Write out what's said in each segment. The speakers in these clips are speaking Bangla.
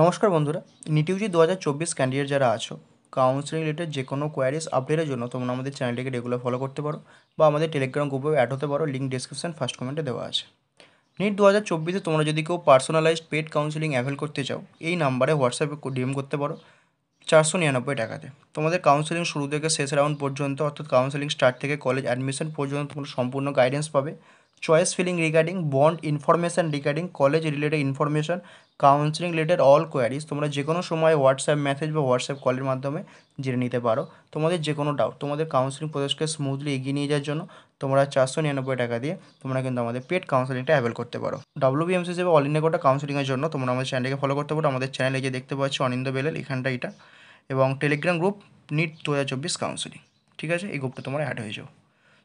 নমস্কার বন্ধুরা নিটিউজি দু হাজার চব্বিশ ক্যান্ডিডেট যারা আছো কাউন্সিলিং রিলেটেড যে কোনো কোয়ারিজ আপডেটের জন্য তোমরা আমাদের চ্যানেলটিকে রেগুলার ফলো করতে পারো বা আমাদের টেলিগ্রাম গ্রুপেও অ্যাড হতে পারো লিঙ্ক ডিসক্রিপশন ফার্স্ট কমেন্টে দেওয়া আছে। নিট দু হাজার চব্বিশে তোমরা যদি কেউ পার্সোনালাইজড পেড কাউন্সিলিং অ্যাভেল করতে চাও, এই নাম্বারে হোয়াটসঅ্যাপে ডিএম করতে পারো চারশো নিরানব্বই টাকাতে। তোমাদের কাউন্সিলিং শুরু থেকে শেষ রাউন্ড পর্যন্ত, অর্থাৎ কাউন্সিলিং স্টার্ট থেকে কলেজ অ্যাডমিশন পর্যন্ত তোমরা সম্পূর্ণ গাইডেন্স পাবে। Choice filling regarding bond information regarding college related information counselling related all queries তোমরা যে কোনো সময় হোয়াটসঅ্যাপ মেসেজ বা হোয়াটসঅ্যাপ কলের মাধ্যমে জেনে নিতে পারো। তোমাদের যে কোনো ডাউট তোমাদের কাউন্সিলিং প্রসেসকে স্মুথলি এগিয়ে নিয়ে যাওয়ার জন্য তোমরা চারশো নিরানব্বই টাকা দিয়ে তোমরা কিন্তু আমাদের পেড কাউন্সিলিংটা অ্যাভেল করতে পারো। ডাব্লিউবিএমসি হিসেবে অল ইন্ডিয়া কোটা কাউন্সিলিংয়ের জন্য তোমরা আমাদের চ্যানেলকে ফলো করতে পারো। আমাদের চ্যানেলে যে দেখতে পাচ্ছ অনিন্দ বেলেল, এখানটা এটা। এবং টেলিগ্রাম গ্রুপ নিট দু হাজার চব্বিশ কাউন্সিলিং ঠিক আছে? এই গ্রুপটা তোমরা অ্যাড হয়ে যাও।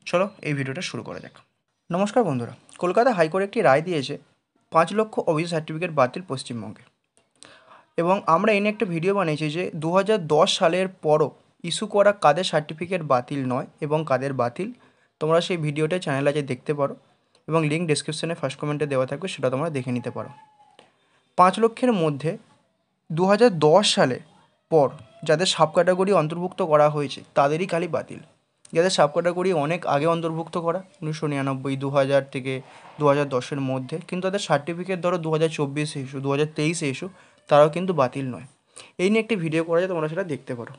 চলো, এই ভিডিওটা শুরু করা যাক। নমস্কার বন্ধুরা, কলকাতা হাইকোর্ট একটি রায় দিয়েছে পাঁচ লক্ষ অফিস সার্টিফিকেট বাতিল পশ্চিমবঙ্গে। এবং আমরা এনে একটা ভিডিও বানিয়েছি যে দু হাজার দশ সালের পরও ইস্যু করা কাদের সার্টিফিকেট বাতিল নয় এবং কাদের বাতিল, তোমরা সেই ভিডিওটা চ্যানেল আছে দেখতে পারো এবং লিঙ্ক ডিসক্রিপশনে ফার্স্ট কমেন্টে দেওয়া থাকবে, সেটা তোমরা দেখে নিতে পারো। পাঁচ লক্ষের মধ্যে দু হাজার দশ সালে পর যাদের সাব ক্যাটাগরি অন্তর্ভুক্ত করা হয়েছে, তাদেরই খালি বাতিল। যাদের সাব ক্যাটাগরি অনেক আগে অন্তর্ভুক্ত করা, উনিশশো নিরানব্বই দু হাজার থেকে দু হাজার দশের মধ্যে, কিন্তু তাদের সার্টিফিকেট ধরো দু হাজার চব্বিশে ইস্যু দু হাজার তেইশে ইস্যু তারাও কিন্তু বাতিল নয়। এই নিয়ে একটি ভিডিও করা যায়, তোমরা সেটা দেখতে পারো।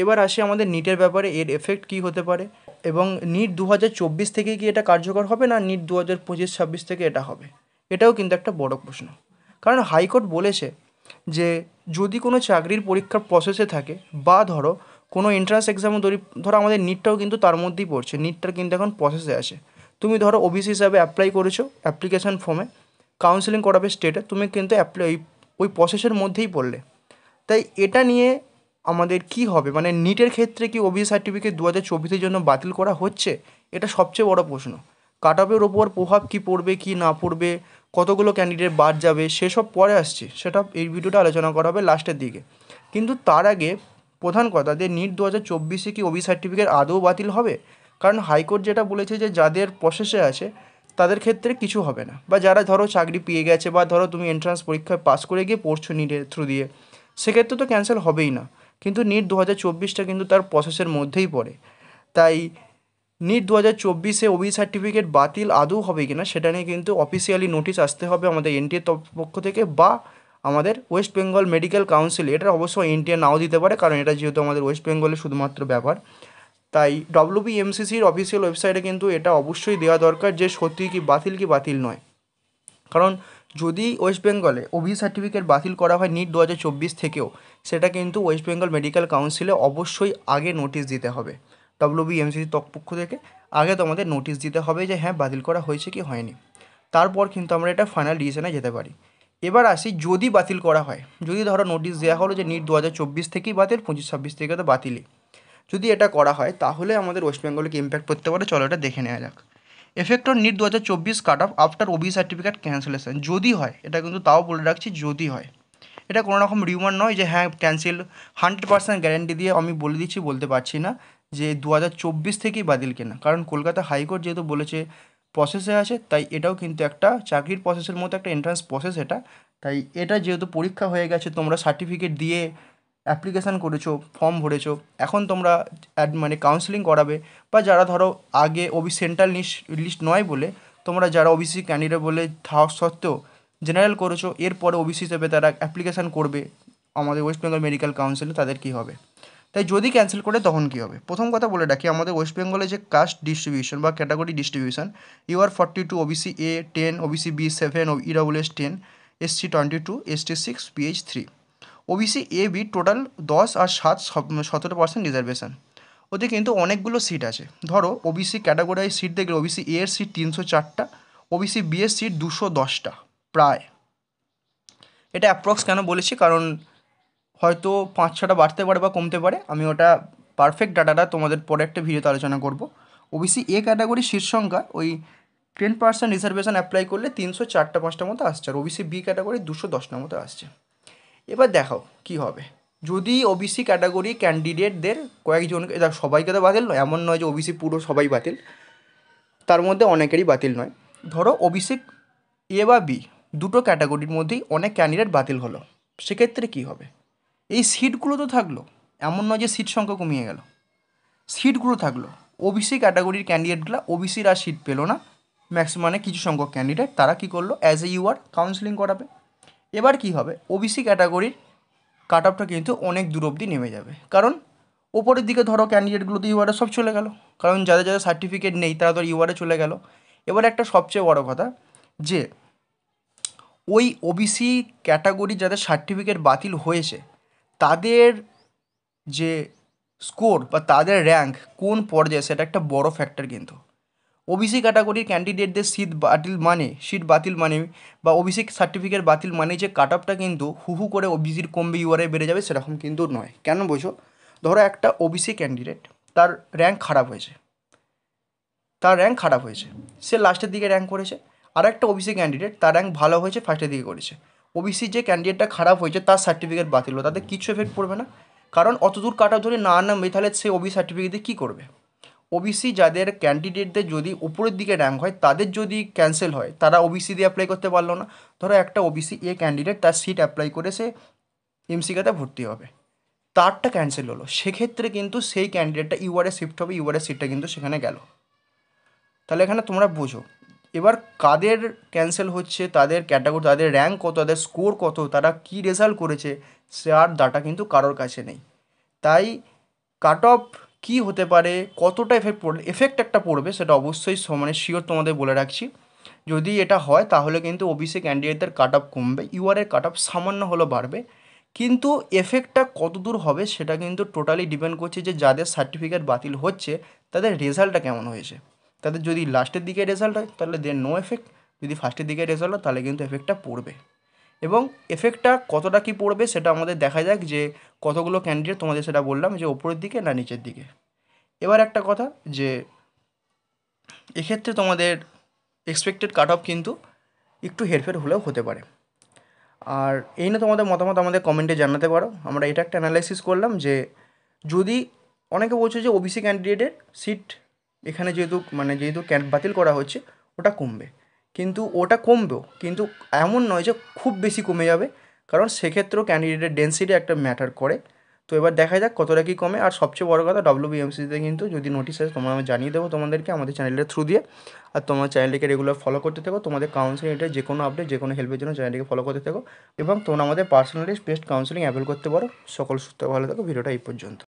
এবার আসি আমাদের নিটের ব্যাপারে, এর এফেক্ট কী হতে পারে, এবং নিট দু হাজার চব্বিশ থেকে কি এটা কার্যকর হবে, না নিট দু হাজার পঁচিশ, ছাব্বিশ থেকে এটা হবে? এটাও কিন্তু একটা বড় প্রশ্ন। কারণ হাইকোর্ট বলেছে যে, যদি কোনো চাকরির পরীক্ষার প্রসেসে থাকে, বা ধরো কোনো এন্ট্রান্স এক্সামও ধরি ধরো আমাদের নিটটাও কিন্তু তার মধ্যেই পড়ছে। নিটটার কিন্তু এখন প্রসেসে আছে। তুমি ধরো ওবিসি হিসাবে অ্যাপ্লাই করেছ অ্যাপ্লিকেশান ফর্মে কাউন্সেলিং করাবে স্টেটে তুমি কিন্তু অ্যাপ্লাই ওই প্রসেসের মধ্যেই পড়লে। তাই এটা নিয়ে আমাদের কি হবে? মানে নিটের ক্ষেত্রে কি ওবিসি সার্টিফিকেট দু হাজার চব্বিশের জন্য বাতিল করা হচ্ছে? এটা সবচেয়ে বড় প্রশ্ন। কাট অফের ওপর প্রভাব কী পড়বে, কি না পড়বে, কতগুলো ক্যান্ডিডেট বাদ যাবে, সেসব পরে আসছে। সেটা এই ভিডিওটা আলোচনা করা হবে লাস্টের দিকে। কিন্তু তার আগে প্রধান কথা, যে নিট দু হাজার চব্বিশে কি ওবি সার্টিফিকেট আদৌ বাতিল হবে? কারণ হাইকোর্ট যেটা বলেছে যে যাদের প্রসেসে আছে, তাদের ক্ষেত্রে কিছু হবে না। বা যারা ধরো চাকরি পেয়ে গেছে বা ধরো তুমি এন্ট্রান্স পরীক্ষায় পাস করে গিয়ে পড়ছো নিটের থ্রু দিয়ে, সেক্ষেত্রে তো ক্যান্সেল হবেই না। কিন্তু নিট দু হাজার চব্বিশটা কিন্তু তার প্রসেসের মধ্যেই পড়ে। তাই নিট দু হাজার চব্বিশে ওবি সার্টিফিকেট বাতিল আদৌ হবে কি না সেটা নিয়ে কিন্তু অফিসিয়ালি নোটিশ আসতে হবে আমাদের এনটিএর পক্ষ থেকে বা আমাদের ওয়েস্ট বেঙ্গল মেডিকেল কাউন্সিল এটা অবশ্য ইন্ডিয়া নাও দিতে পারে, কারণ এটা যেহেতু আমাদের ওয়েস্ট বেঙ্গলের শুধুমাত্র ব্যাপার। তাই ডব্লিউবিএমসিসির অফিসিয়াল ওয়েবসাইটে কিন্তু এটা অবশ্যই দেওয়া দরকার যে সত্যি কি বাতিল কি বাতিল নয়। কারণ যদি ওয়েস্ট বেঙ্গলে ওবি সার্টিফিকেট বাতিল করা হয় নিট দু হাজার চব্বিশ থেকেও, সেটা কিন্তু ওয়েস্ট বেঙ্গল মেডিকেল কাউন্সিলে অবশ্যই আগে নোটিশ দিতে হবে। ডব্লিউবিএমসিসির পক্ষ থেকে আগে তোমাদের নোটিশ দিতে হবে যে হ্যাঁ বাতিল করা হয়েছে কি হয়নি। তারপর কিন্তু আমরা এটা ফাইনাল ডিসিশনে যেতে পারি। এবার আসি যদি বাতিল করা হয়। যদি ধরো নোটিশ দেওয়া হলো যে নিট দু হাজার চব্বিশ থেকেই বাতিল পঁচিশ ছাব্বিশ থেকে তো বাতিলই। যদি এটা করা হয়, তাহলে আমাদের ওয়েস্ট বেঙ্গলকে ইম্প্যাক্ট করতে পারে। চলো এটা দেখে নেওয়া যাক। এফেক্ট অন নিট দু হাজার চব্বিশ cut off after OB certificate cancellation যদি হয়, এটা কিন্তু তাও বলে রাখছি, যদি হয়। এটা কোনো রকম রিউমার নয় যে হ্যাঁ ক্যান্সেল হান্ড্রেড পার্সেন্ট গ্যারেন্টি দিয়ে আমি বলে দিচ্ছি, বলতে পারছি না যে দু হাজার চব্বিশ থেকেই বাতিল কেনা। কারণ কলকাতা হাইকোর্ট যেহেতু বলেছে প্রসেসে আছে, তাই এটাও কিন্তু একটা চাকরির প্রসেসের মতো একটা এন্ট্রান্স প্রসেস এটা। তাই এটা যেহেতু পরীক্ষা হয়ে গেছে, তোমরা সার্টিফিকেট দিয়ে অ্যাপ্লিকেশান করেছ ফর্ম ভরেছো, এখন তোমরা অ্যাড মানে কাউন্সিলিং করাবে, বা যারা ধরো আগে ওবি সেন্ট্রাল লিস্ট লিস্ট নয় বলে, তোমরা যারা ওবিসি ক্যান্ডিডেট বলে থাকা সত্ত্বেও জেনারেল করেছ, এরপরে ওবিসি হিসেবে তারা অ্যাপ্লিকেশান করবে। আমাদের ওয়েস্ট বেঙ্গল মেডিকেল কাউন্সিলে তাদের কী হবে? তাই যদি ক্যান্সেল করে তখন কী হবে? প্রথম কথা বলে রাখি, আমাদের ওয়েস্ট বেঙ্গলে যে কাস্ট ডিস্ট্রিবিউশন বা category distribution U R forty two OBC A ten OBC B seven E W S ten SC twenty two ST six PH three OBC A B total দশ আর সাত সতেরো পার্সেন্ট রিজার্ভেশন ওতে কিন্তু অনেকগুলো সিট আছে। ধরো ওবিসি ক্যাটাগরি সিট দেখলে ওবিসি এ এর সিট তিনশো চারটা ওবিসি বি এর সিট দুশো দশটা, প্রায়। এটা অ্যাপ্রক্স কেন বলেছি? কারণ হয়তো পাঁচ ছটা বাড়তে পারে বা কমতে পারে। আমি ওটা পারফেক্ট ডাটাটা তোমাদের পরে একটা ভিডিওতে আলোচনা করব। ওবিসি এ ক্যাটাগরি সংখ্যা, ওই টেন পার্সেন্ট রিজার্ভেশন অ্যাপ্লাই করলে তিনশো চারটা পাঁচটা মতো আসছে। আর ওবিসি বি ক্যাটাগরি দুশো দশটার মতো আসছে। এবার দেখাও কি হবে। যদি ওবিসি ক্যাটাগরি ক্যান্ডিডেটদের কয়েকজনকে দেখ, সবাইকে তো বাতিল নয়, এমন নয় যে ওবিসি পুরো সবাই বাতিল। তার মধ্যে অনেকেরই বাতিল নয়। ধরো ওবিসি এ বা বি দুটো ক্যাটাগরির মধ্যেই অনেক ক্যান্ডিডেট বাতিল হলো। সেক্ষেত্রে কী হবে? এই সিটগুলো তো থাকল, এমন নয় যে সিট সংখ্যা কমিয়ে গেল। সিটগুলো থাকল ওবিসি ক্যাটাগরির ক্যান্ডিডেটগুলো ওবিসির সিট পেল না ম্যাক্সিমাম কিছু সংখ্যক ক্যান্ডিডেট তারা কী করল অ্যাজ এ ইউআর কাউন্সিলিং করাবে। এবার কী হবে ওবিসি ক্যাটাগরির কাট অফটা কিন্তু অনেক দূর অবধি নেমে যাবে। কারণ, ওপরের দিকে ধরো ক্যান্ডিডেটগুলো তো ইউআরে সব চলে গেল, কারণ যাদের যাদের সার্টিফিকেট নেই, তারা তো ইউআরে চলে গেল। এবার একটা সবচেয়ে বড় কথা, যে ওই ওবিসি ক্যাটাগরি যাদের সার্টিফিকেট বাতিল হয়েছে তাদের যে স্কোর বা তাদের র্যাঙ্ক কোন পর্যায়ে, সেটা একটা বড় ফ্যাক্টর কিন্তু। ওবিসি ক্যাটাগরির ক্যান্ডিডেটদের সিট বাতিল মানে সিট বাতিল মানে বা ওবিসি সার্টিফিকেট বাতিল মানে যে কাট অফটা কিন্তু হু হু করে ওবিসির কমবে ইউআরএ বেড়ে যাবে, সেরকম কিন্তু নয়। কেন বোঝো? ধরো একটা ওবিসি ক্যান্ডিডেট তার র্যাঙ্ক খারাপ হয়েছে। তার র্যাঙ্ক খারাপ হয়েছে। সে লাস্টের দিকে র্যাঙ্ক করেছে। আর একটা ওবিসি ক্যান্ডিডেট তার র্যাঙ্ক ভালো হয়েছে ফার্স্টের দিকে করেছে। ওবিসি যে ক্যান্ডিডেটটা খারাপ হয়েছে, তার সার্টিফিকেট বাতিল হলো। তাতে কিছু এফেক্ট পড়বে না। কারণ অত দূর কাটা ধরে না নামবে, তাহলে সে ওবিসি সার্টিফিকেট দিয়ে কী করবে? ওবিসি যাদের ক্যান্ডিডেটদের যদি উপরের দিকে র্যাঙ্ক হয়, তাদের যদি ক্যান্সেল হয়, তারা ওবিসি দিয়ে অ্যাপ্লাই করতে পারল না। ধরো একটা ওবিসি এ ক্যান্ডিডেট তার সিট অ্যাপ্লাই করে সে এমসিকাতে ভর্তি হবে। তারটা ক্যান্সেল হলো। সেক্ষেত্রে কিন্তু সেই ক্যান্ডিডেটটা ইউআরএ শিফট হবে ইউআরএ সিটটা কিন্তু সেখানে গেল। তাহলে এখানে তোমরা বোঝো এবার কাদের ক্যান্সেল হচ্ছে, তাদের ক্যাটাগরি তাদের র্যাঙ্ক কত, তাদের স্কোর কত, তারা কী রেজাল্ট করেছে সে আর ডাটা কিন্তু কারোর কাছে নেই। তাই কাট অফ কী হতে পারে, কতটা এফেক্ট পড়লে এফেক্ট একটা পড়বে, সেটা অবশ্যই মানে শিওর তোমাদের বলে রাখছি। যদি এটা হয়, তাহলে কিন্তু ওবিসি ক্যান্ডিডেটদের কাট অফ কমবে ইউআরের কাট অফ সামান্য হলেও বাড়বে। কিন্তু এফেক্টটা কত দূর হবে, সেটা কিন্তু টোটালি ডিপেন্ড করছে যে যাদের সার্টিফিকেট বাতিল হচ্ছে, তাদের রেজাল্টটা কেমন হয়েছে। তাদের যদি লাস্টের দিকে রেজাল্ট হয়, তাহলে দের নো এফেক্ট যদি ফার্স্টের দিকে রেজাল্ট হয়, তাহলে কিন্তু এফেক্টটা পড়বে। এবং এফেক্টটা কতটা কী পড়বে, সেটা আমাদের দেখা যাক যে কতগুলো ক্যান্ডিডেট তোমাদের সেটা বললাম, যে ওপরের দিকে না নিচের দিকে। এবার একটা কথা, যে এক্ষেত্রে তোমাদের এক্সপেক্টেড কাট অফ কিন্তু একটু হেরফের হলেও হতে পারে। আর এই নিয়ে তোমাদের মতামত আমাদের কমেন্টে জানাতে পারো। আমরা এটা একটা অ্যানালাইসিস করলাম যে যদি অনেকে বলছে যে ওবিসি ক্যান্ডিডেটের সিট এখানে যেহেতু মানে যেহেতু ক্যান, বাতিল করা হচ্ছে ওটা কমবে। কিন্তু ওটা কমবেও, কিন্তু এমন নয় যে খুব বেশি কমে যাবে, কারণ সেক্ষেত্রেও ক্যান্ডিডেটের ডেন্সিটি একটা ম্যাটার করে। তো এবার দেখা যাক কতটা কী কমে। আর সবচেয়ে বড় কথা ডব্লিউ বিএমসিতে কিন্তু যদি নোটিশ আসে, তোমরা আমি জানিয়ে দেবো তোমাদেরকে, আমাদের চ্যানেলের থ্রু দিয়ে। আর তোমার চ্যানেলটিকে রেগুলার ফলো করতে থাকো, তোমাদের কাউন্সিলিং এটা যে কোনো আপডেট যে কোনো হেল্পের জন্য চ্যানেলটিকে ফলো করতে থাকো। এবং তোমরা আমাদের পার্সোনালি বেস্ট কাউন্সিলিং অ্যাভেল করতে পারো। সকল সুস্থ, ভালো থাকো। ভিডিওটা এই পর্যন্ত।